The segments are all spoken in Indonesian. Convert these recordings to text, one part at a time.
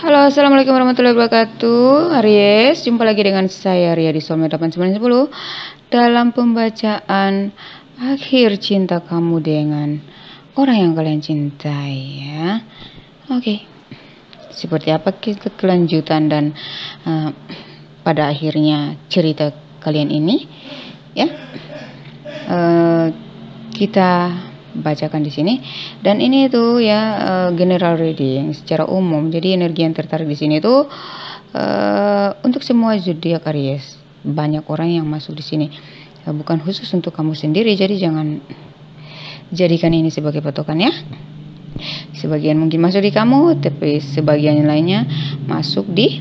Halo, Assalamualaikum warahmatullahi wabarakatuh. Aries, jumpa lagi dengan saya Ria di Soulmate 8910 dalam pembacaan akhir cinta kamu dengan orang yang kalian cintai ya. Oke. Seperti apa kita kelanjutan dan uh, pada akhirnya cerita kalian ini ya. Uh, kita bacakan di sini. Dan ini itu ya uh, general reading secara umum. Jadi energi yang tertarik di sini itu uh, untuk semua zodiak Aries. Banyak orang yang masuk di sini. Uh, bukan khusus untuk kamu sendiri. Jadi jangan jadikan ini sebagai patokan ya. Sebagian mungkin masuk di kamu tapi sebagian lainnya masuk di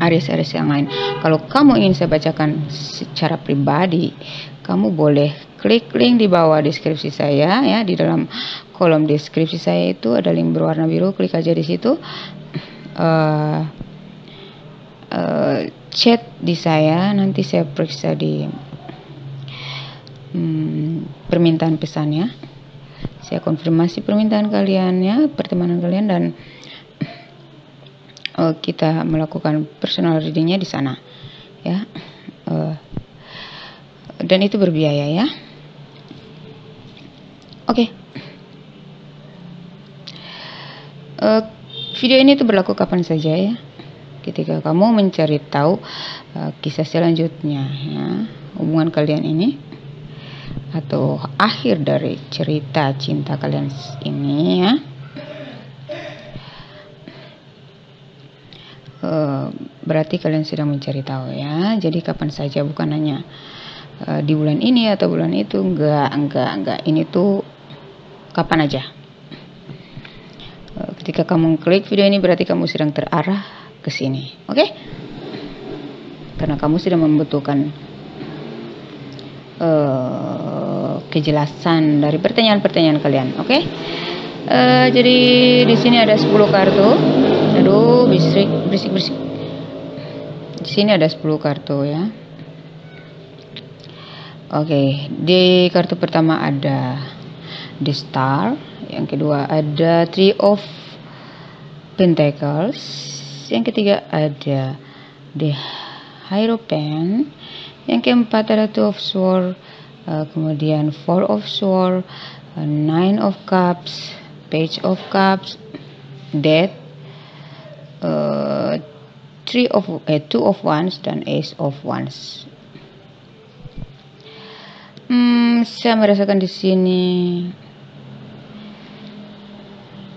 Aries-Aries yang lain. Kalau kamu ingin saya bacakan secara pribadi kamu boleh klik link di bawah deskripsi saya ya. Di dalam kolom deskripsi saya itu ada link berwarna biru klik aja di situ. Uh, uh, chat di saya nanti saya periksa di um, permintaan pesannya. Saya konfirmasi permintaan kalian ya pertemanan kalian dan uh, kita melakukan personal readingnya di sana ya. Uh, dan itu berbiaya ya. Oke. Okay. Uh, eh, video ini tuh berlaku kapan saja ya. Ketika kamu mencari tahu uh, kisah selanjutnya ya, hubungan kalian ini atau akhir dari cerita cinta kalian ini ya. Uh, berarti kalian sedang mencari tahu ya. Jadi kapan saja bukan hanya di bulan ini atau bulan itu enggak enggak enggak ini tuh kapan aja uh, ketika kamu klik video ini berarti kamu sedang terarah ke sini oke okay? karena kamu sudah membutuhkan uh, kejelasan dari pertanyaan-pertanyaan kalian oke okay? uh, jadi di sini ada 10 kartu aduh berisik berisik berisik di sini ada 10 kartu ya Oke, di kartu pertama ada The Star, yang kedua ada Three of Pentacles, yang ketiga ada The Hierophant, yang keempat ada Two of Swords, uh, kemudian Four of Swords, uh, Nine of Cups, Page of Cups, Death, uh, Three of eh, Two of Wands dan Ace of Wands. Hmm, saya merasakan di sini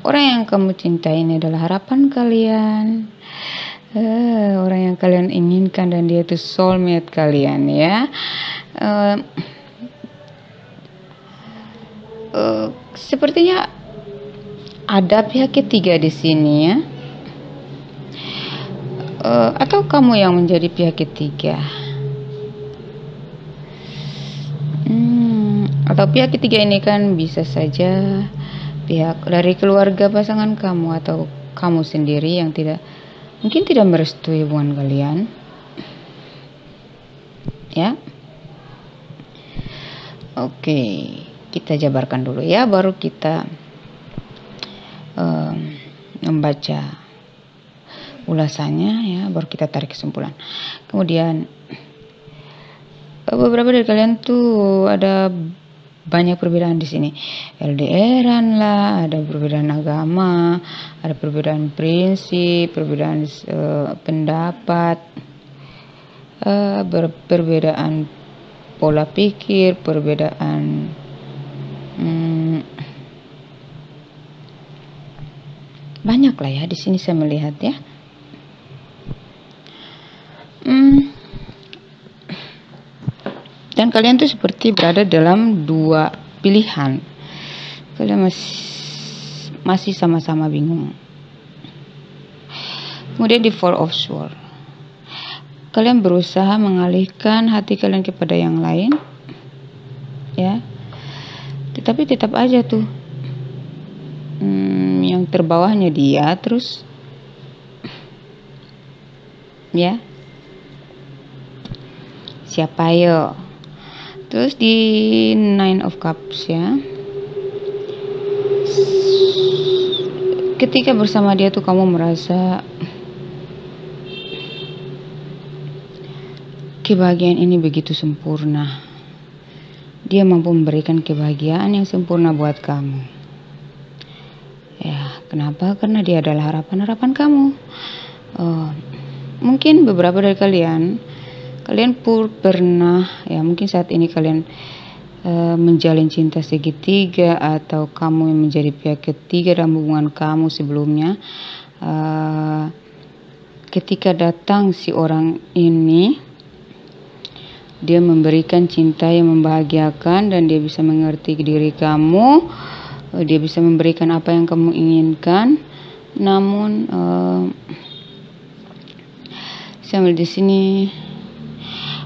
orang yang kamu cintai ini adalah harapan kalian. Uh, orang yang kalian inginkan dan dia itu soulmate kalian ya. Uh, uh, sepertinya ada pihak ketiga di sini ya. Uh, atau kamu yang menjadi pihak ketiga? atau pihak ketiga ini kan bisa saja pihak dari keluarga pasangan kamu atau kamu sendiri yang tidak mungkin tidak merestui hubungan kalian? Ya? Oke kita jabarkan dulu ya baru kita um, membaca ulasannya ya baru kita tarik kesimpulan. Kemudian beberapa dari kalian tuh ada banyak perbedaan di sini. LDRan lah, ada perbedaan agama, ada perbedaan prinsip, perbedaan uh, pendapat, uh, perbedaan pola pikir, perbedaan hmm, banyak lah ya di sini saya melihat ya. Hmm, dan kalian tuh seperti berada dalam dua pilihan. Kalian masih sama-sama bingung. Kemudian di four of sword kalian berusaha mengalihkan hati kalian kepada yang lain ya. Tetapi tetap aja tuh hmm, yang terbawahnya dia terus ya. Siapa yo terus di nine of cups ya ketika bersama dia tuh kamu merasa kebahagiaan ini begitu sempurna. Dia mampu memberikan kebahagiaan yang sempurna buat kamu. Ya, kenapa? Karena dia adalah harapan-harapan kamu. Uh, mungkin beberapa dari kalian, kalian pur pernah, ya mungkin saat ini kalian Eh, menjalin cinta segitiga atau kamu yang menjadi pihak ketiga dalam hubungan kamu sebelumnya uh, ketika datang si orang ini dia memberikan cinta yang membahagiakan dan dia bisa mengerti diri kamu uh, dia bisa memberikan apa yang kamu inginkan. Namun uh, sambil di sini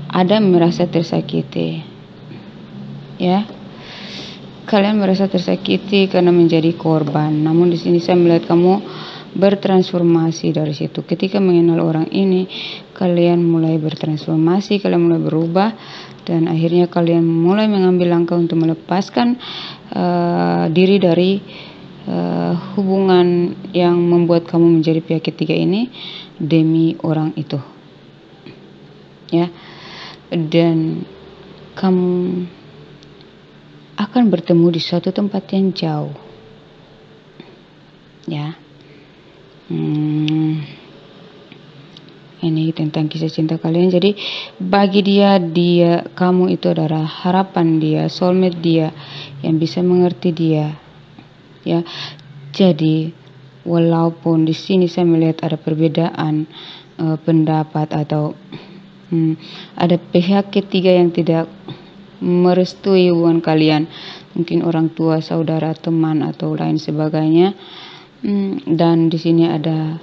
ada merasa tersakiti. Ya. Kalian merasa tersakiti karena menjadi korban. Namun di sini saya melihat kamu bertransformasi dari situ. Ketika mengenal orang ini kalian mulai bertransformasi kalian mulai berubah dan akhirnya kalian mulai mengambil langkah untuk melepaskan uh, diri dari uh, hubungan yang membuat kamu menjadi pihak ketiga ini demi orang itu. Ya dan kamu akan bertemu di suatu tempat yang jauh. Ya. Hmm, ini tentang kisah cinta kalian. Jadi bagi dia dia kamu itu adalah harapan dia, soulmate dia yang bisa mengerti dia. Ya. Jadi walaupun di sini saya melihat ada perbedaan uh, pendapat atau hmm, ada pihak ketiga yang tidak merestui hubungan kalian. Mungkin orang tua saudara teman atau lain sebagainya. Hmm, dan di sini ada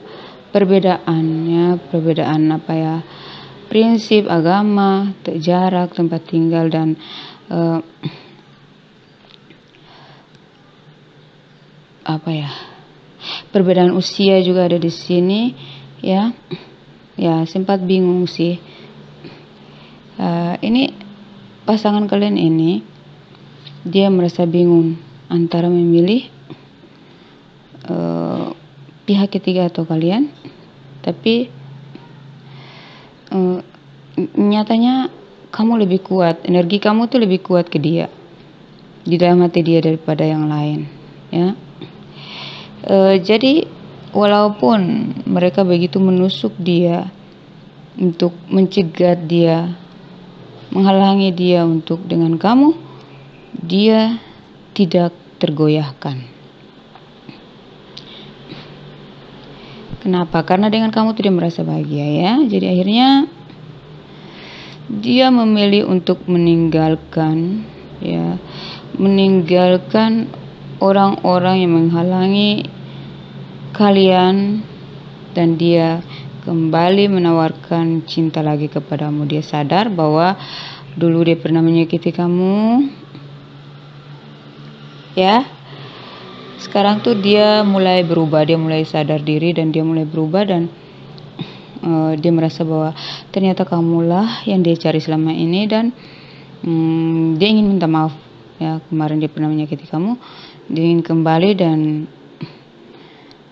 perbedaan ya perbedaan apa ya prinsip agama jarak tempat tinggal dan uh, apa ya perbedaan usia juga ada di sini ya. Ya sempat bingung sih uh, ini pasangan kalian ini dia merasa bingung antara memilih uh, pihak ketiga atau kalian. Tapi uh, nyatanya kamu lebih kuat energi kamu tuh lebih kuat ke dia di dalam hati dia daripada yang lain ya. Uh, jadi walaupun mereka begitu menusuk dia untuk mencegat dia menghalangi dia untuk dengan kamu, dia tidak tergoyahkan. Kenapa? Karena dengan kamu tidak merasa bahagia ya. Jadi akhirnya dia memilih untuk meninggalkan ya, meninggalkan orang-orang yang menghalangi kalian dan dia kembali menawarkan cinta lagi kepadamu. Dia sadar bahwa dulu dia pernah menyakiti kamu. Ya. Sekarang tuh dia mulai berubah, dia mulai sadar diri dan dia mulai berubah dan uh, dia merasa bahwa ternyata kamulah yang dia cari selama ini dan um, dia ingin minta maaf ya kemarin dia pernah menyakiti kamu dia ingin kembali dan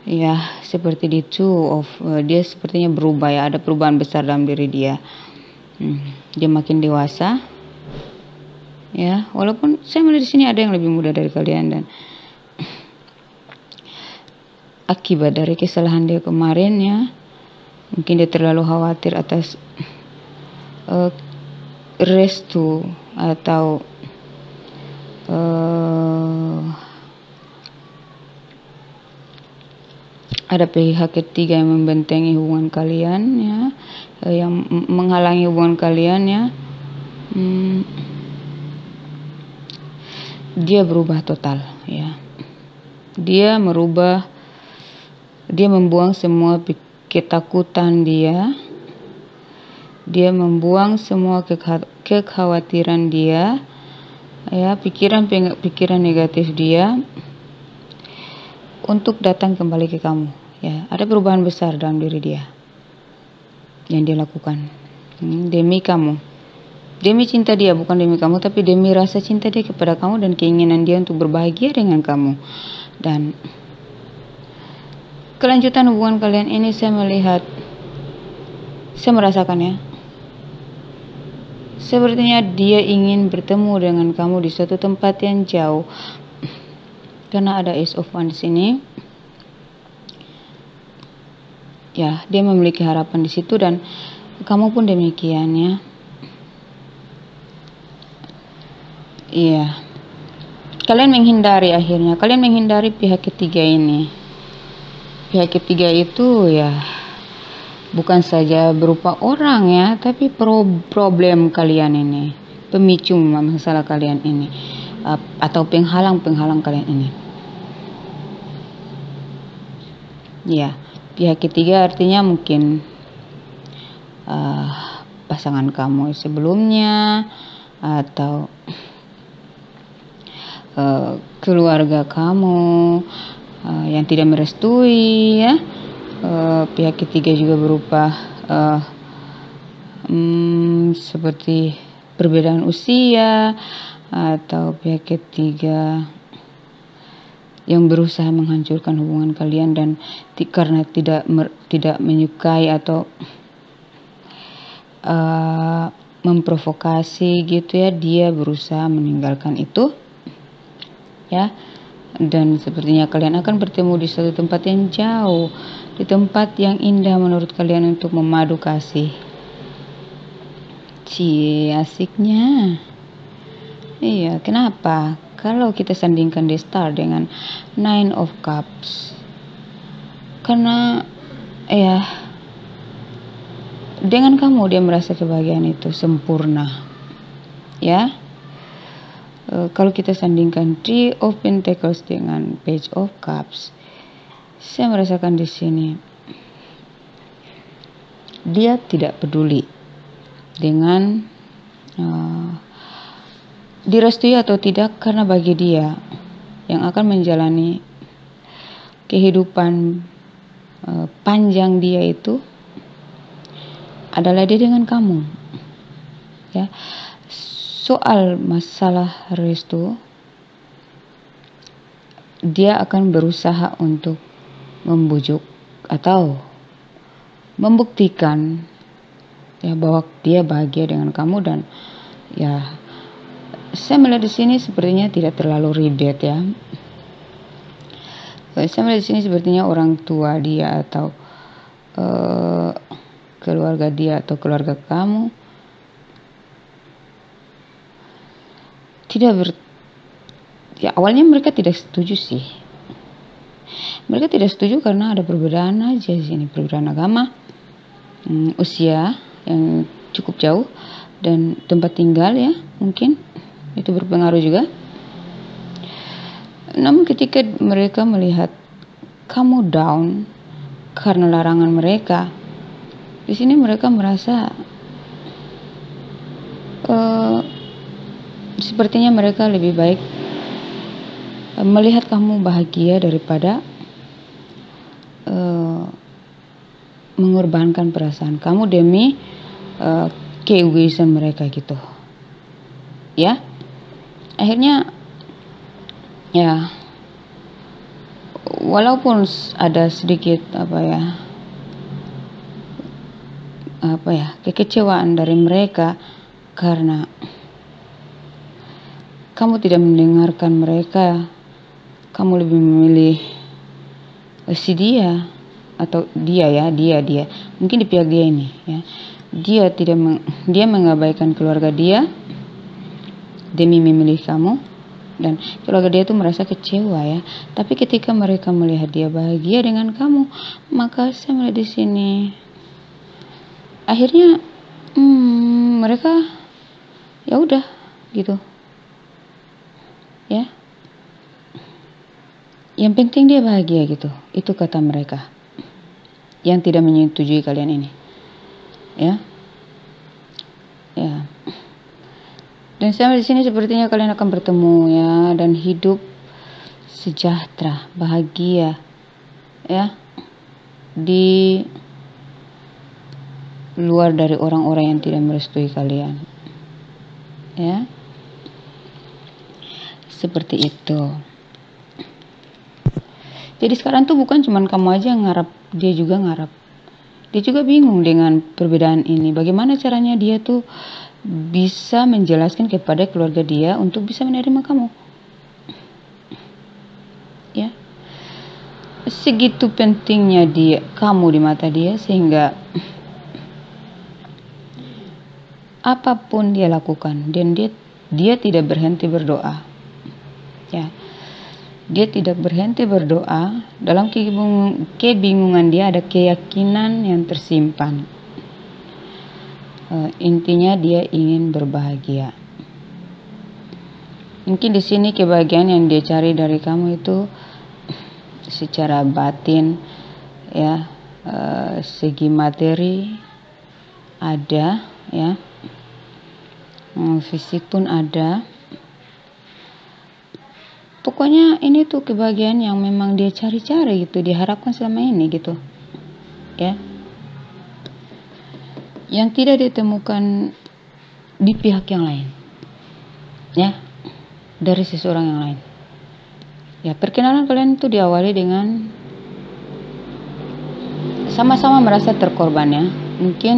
ya seperti itu of uh, dia sepertinya berubah ya. Ada perubahan besar dalam diri dia. Hmm, dia makin dewasa. Ya walaupun saya melihat di sini ada yang lebih muda dari kalian dan akibat dari kesalahan dia kemarin ya mungkin dia terlalu khawatir atas uh, restu atau uh, ada pihak ketiga yang membentengi hubungan kalian ya. Eh, yang menghalangi hubungan kalian ya. Hmm, dia berubah total ya. Dia merubah dia membuang semua ketakutan dia. Dia membuang semua kekhawatiran dia ya pikiran pikiran negatif dia untuk datang kembali ke kamu ya ada perubahan besar dalam diri dia yang dia lakukan. Demi kamu. Demi cinta dia bukan demi kamu tapi demi rasa cinta dia kepada kamu dan keinginan dia untuk berbahagia dengan kamu. Dan kelanjutan hubungan kalian ini saya melihat saya merasakan ya. Sepertinya dia ingin bertemu dengan kamu di suatu tempat yang jauh. Karena ada Ace of Wands di sini ya dia memiliki harapan di situ dan kamu pun demikian ya. Iya. Kalian menghindari akhirnya. Kalian menghindari pihak ketiga ini. Pihak ketiga itu ya bukan saja berupa orang ya tapi pro problem kalian ini. Pemicu masalah kalian ini. Atau penghalang-penghalang kalian ini. Ya pihak ketiga artinya mungkin uh, pasangan kamu sebelumnya atau uh, keluarga kamu uh, yang tidak merestui ya. Uh, pihak ketiga juga berupa uh, um, seperti perbedaan usia atau pihak ketiga yang berusaha menghancurkan hubungan kalian dan karena tidak mer, tidak menyukai atau uh, memprovokasi gitu ya dia berusaha meninggalkan itu ya. Dan sepertinya kalian akan bertemu di suatu tempat yang jauh di tempat yang indah menurut kalian untuk memadu kasih. Cie asiknya. Iya kenapa kalau kita sandingkan di star dengan nine of cups karena ya dengan kamu dia merasa kebahagiaan itu sempurna ya. E, kalau kita sandingkan three of pentacles dengan page of cups saya merasakan di sini dia tidak peduli dengan uh, direstui atau tidak karena bagi dia yang akan menjalani kehidupan uh, panjang dia itu adalah dia dengan kamu ya. Soal masalah restu dia akan berusaha untuk membujuk atau membuktikan ya bahwa dia bahagia dengan kamu dan ya saya melihat di sini sepertinya tidak terlalu ribet ya. Saya melihat di sini sepertinya orang tua dia atau uh, keluarga dia atau keluarga kamu tidak ber ya awalnya mereka tidak setuju sih. Mereka tidak setuju karena ada perbedaan aja di sini perbedaan agama. Hmm, usia yang cukup jauh dan tempat tinggal ya mungkin itu berpengaruh juga. Namun ketika mereka melihat kamu down karena larangan mereka, di sini mereka merasa uh, sepertinya mereka lebih baik uh, melihat kamu bahagia daripada uh, mengorbankan perasaan kamu demi uh, keegoisan mereka gitu ya akhirnya ya walaupun ada sedikit apa ya apa ya kekecewaan dari mereka karena kamu tidak mendengarkan mereka kamu lebih memilih si dia atau dia ya dia dia. Mungkin di pihak dia ini ya. Dia tidak meng, dia mengabaikan keluarga dia demi memilih kamu. Dan keluarga dia tuh merasa kecewa ya. Tapi ketika mereka melihat dia bahagia dengan kamu, maka saya melihat di sini akhirnya hmm, mereka ya udah gitu. Ya. Yang penting dia bahagia gitu. Itu kata mereka. Yang tidak menyetujui kalian ini. Ya. ya dan sampai di sini sepertinya kalian akan bertemu ya dan hidup sejahtera, bahagia ya di luar dari orang-orang yang tidak merestui kalian. Ya. Seperti itu. jadi sekarang tuh bukan cuma kamu aja yang ngarap dia juga ngarap dia juga bingung dengan perbedaan ini bagaimana caranya dia tuh bisa menjelaskan kepada keluarga dia untuk bisa menerima kamu. Ya. Segitu pentingnya dia kamu di mata dia sehingga apa pun dia lakukan dan dia dia tidak berhenti berdoa. Ya. Dia tidak berhenti berdoa. Dalam kebingungan dia ada keyakinan yang tersimpan intinya dia ingin berbahagia. Mungkin di sini kebahagiaan yang dia cari dari kamu itu secara batin ya uh, segi materi ada ya. Hmm, fisik pun ada. Pokoknya ini tuh kebahagiaan yang memang dia cari-cari gitu diharapkan selama ini gitu ya yang tidak ditemukan di pihak yang lain. Ya dari seseorang yang lain. Ya perkenalan kalian itu diawali dengan sama-sama merasa terkorban ya. Mungkin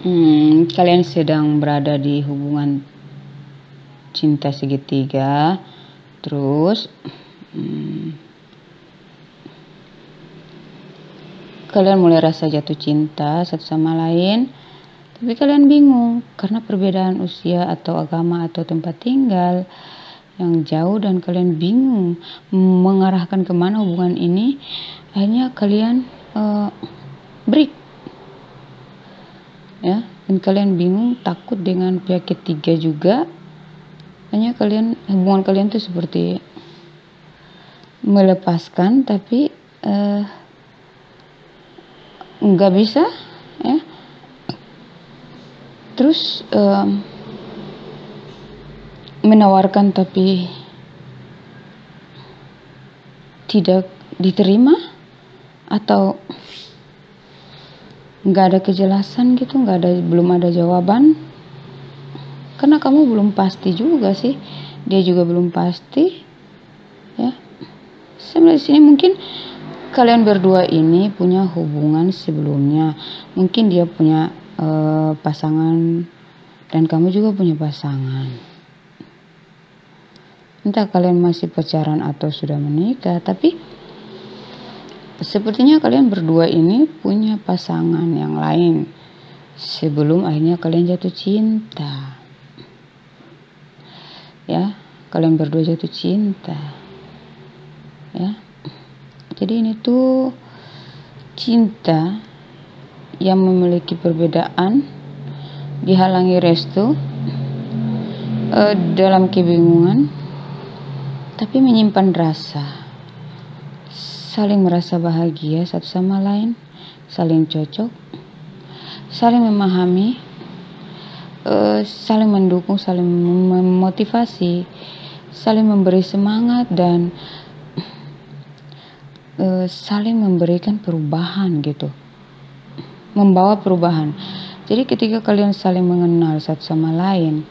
hmm, kalian sedang berada di hubungan cinta segitiga terus hmm, kalian mulai rasa jatuh cinta satu sama lain tapi kalian bingung karena perbedaan usia atau agama atau tempat tinggal yang jauh dan kalian bingung mengarahkan ke mana hubungan ini akhirnya kalian uh, break. Ya dan kalian bingung takut dengan pihak ketiga juga hanya kalian hubungan kalian tuh seperti melepaskan tapi uh, nggak bisa ya. Terus um, menawarkan tapi tidak diterima atau nggak ada kejelasan gitu nggak ada belum ada jawaban. Karena kamu belum pasti juga sih. Dia juga belum pasti ya. Saya di sini mungkin kalian berdua ini punya hubungan sebelumnya. Mungkin dia punya uh, pasangan dan kamu juga punya pasangan. Entah kalian masih pacaran atau sudah menikah tapi sepertinya kalian berdua ini punya pasangan yang lain sebelum akhirnya kalian jatuh cinta. Ya kalian berdua jatuh cinta. Ya jadi ini tuh cinta yang memiliki perbedaan dihalangi restu uh, dalam kebingungan tapi menyimpan rasa. Saling merasa bahagia satu sama lain saling cocok saling memahami uh, saling mendukung, saling memotivasi, saling memberi semangat dan uh, saling memberikan perubahan gitu, membawa perubahan. Jadi ketika kalian saling mengenal satu sama lain,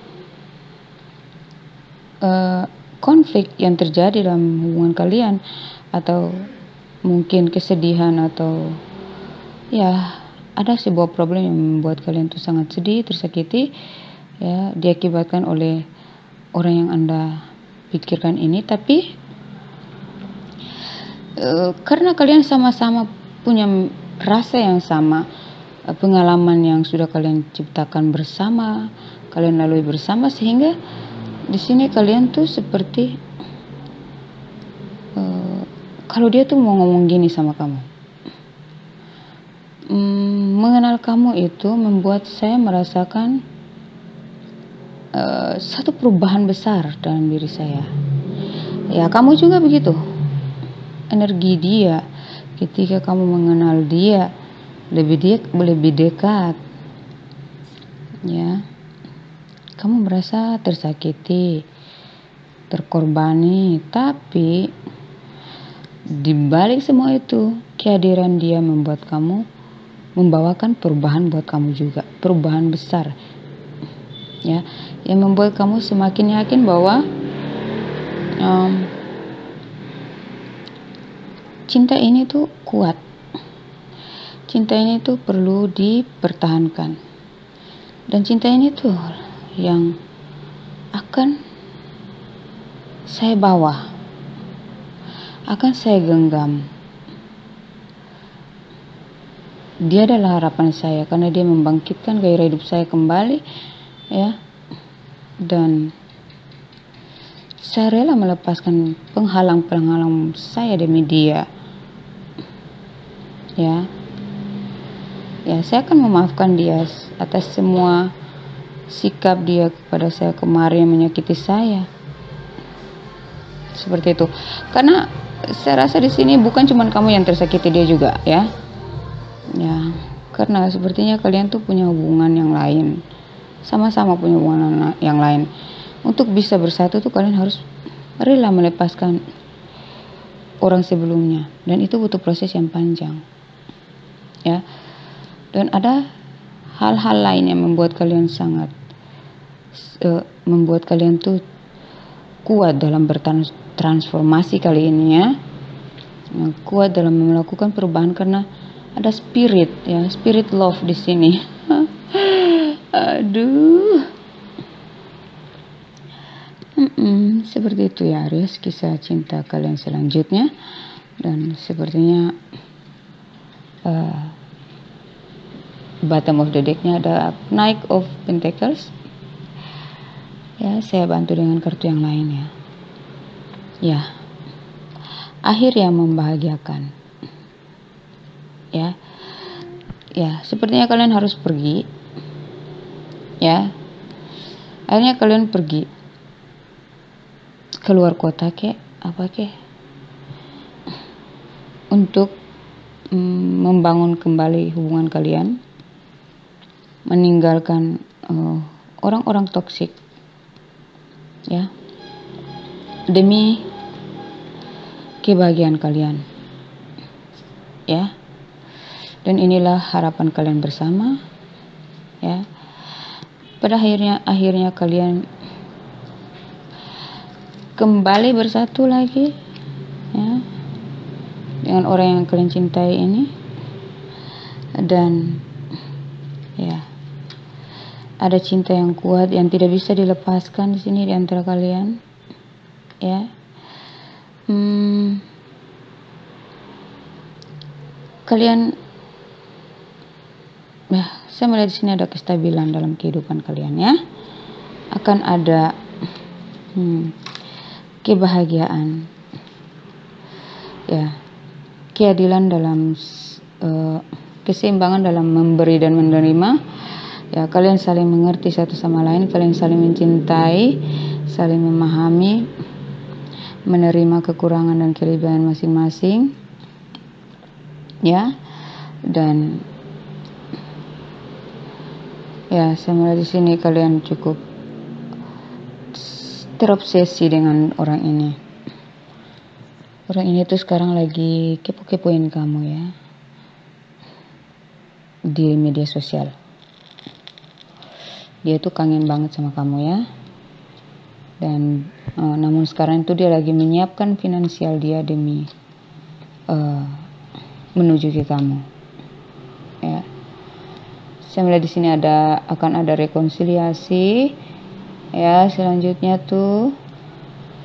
uh, konflik yang terjadi dalam hubungan kalian atau mungkin kesedihan atau ya ada sebuah problem yang membuat kalian tuh sangat sedih, tersakiti, ya diakibatkan oleh orang yang anda pikirkan ini, tapi e, karena kalian sama-sama punya rasa yang sama, e, pengalaman yang sudah kalian ciptakan bersama, kalian lalui bersama, sehingga di sini kalian tuh seperti e, kalau dia tuh mau ngomong gini sama kamu Hmm, mengenal kamu itu membuat saya merasakan uh, satu perubahan besar dalam diri saya. Ya, kamu juga begitu. Energi dia ketika kamu mengenal dia lebih dia lebih dekat. Ya. Kamu merasa tersakiti, terkorbani, tapi di balik semua itu, kehadiran dia membuat kamu membawakan perubahan buat kamu juga, perubahan besar. Ya, yang membuat kamu semakin yakin bahwa um, cinta ini tuh kuat. Cinta ini tuh perlu dipertahankan. Dan cinta ini tuh yang akan saya bawa. Akan saya genggam. Dia adalah harapan saya karena dia membangkitkan gairah hidup saya kembali ya. Dan saya rela melepaskan penghalang-penghalang saya demi dia ya. Ya saya akan memaafkan dia atas semua sikap dia kepada saya kemarin yang menyakiti saya. Seperti itu. Karena saya rasa di sini bukan cuma kamu yang tersakiti dia juga ya. Ya karena sepertinya kalian tuh punya hubungan yang lain. Sama-sama punya hubungan yang lain. Untuk bisa bersatu tuh kalian harus rela melepaskan orang sebelumnya. Dan itu butuh proses yang panjang ya. Dan ada hal-hal lain yang membuat kalian sangat uh, membuat kalian tuh kuat dalam bertransformasi kali ini ya. Yang kuat dalam melakukan perubahan karena ada spirit ya spirit love di sini. Aduh. Mm-mm, seperti itu ya Aries kisah cinta kalian selanjutnya. Dan sepertinya uh, bottom of the decknya ada Knight of Pentacles. Ya saya bantu dengan kartu yang lain ya. Ya. Akhir yang membahagiakan. Ya. Ya sepertinya kalian harus pergi. Ya. Akhirnya kalian pergi. Keluar kota ke apa ke? Untuk mm, membangun kembali hubungan kalian meninggalkan uh, orang-orang toksik ya. Demi kebahagiaan kalian. Ya. Dan inilah harapan kalian bersama. Ya. Pada akhirnya akhirnya kalian kembali bersatu lagi. Ya. Dengan orang yang kalian cintai ini. Dan ada cinta yang kuat yang tidak bisa dilepaskan di sini di antara kalian ya hmm, kalian Nah, saya melihat di sini ada kestabilan dalam kehidupan kalian ya. Akan ada hmm, kebahagiaan. Ya. Keadilan dalam uh, keseimbangan dalam memberi dan menerima. Ya, kalian saling mengerti satu sama lain, kalian saling mencintai, saling memahami, menerima kekurangan dan kelebihan masing-masing. Ya. Dan ya melihat di sini kalian cukup terobsesi dengan orang ini orang ini tuh sekarang lagi kepo-kepoin kamu ya di media sosial dia tuh kangen banget sama kamu ya. Dan uh, namun sekarang itu dia lagi menyiapkan finansial dia demi uh, menuju ke kamu. Ya. Saya melihat di sini ada akan ada rekonsiliasi. Ya selanjutnya tuh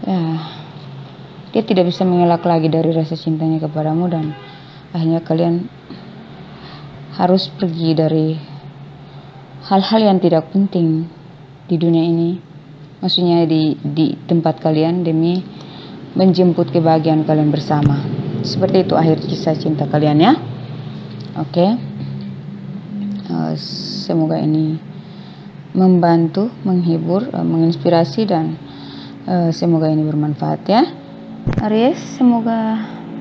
ya dia tidak bisa mengelak lagi dari rasa cintanya kepadamu dan akhirnya kalian harus pergi dari hal-hal yang tidak penting di dunia ini maksudnya di di tempat kalian demi menjemput kebahagiaan kalian bersama seperti itu akhir kisah cinta kalian ya oke okay. Eh, semoga ini membantu, menghibur, uh, menginspirasi dan uh, semoga ini bermanfaat ya. Aries, semoga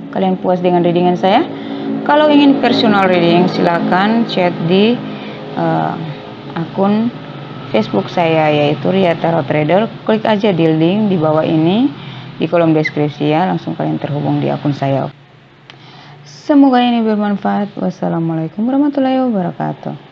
kalian puas dengan readingan saya. Kalau ingin personal reading, silakan chat di uh, akun Facebook saya yaitu Ria Tarot Trader. Klik aja di link di bawah ini di kolom deskripsi ya, langsung kalian terhubung di akun saya. Semoga ini bermanfaat. Wassalamualaikum warahmatullahi wabarakatuh.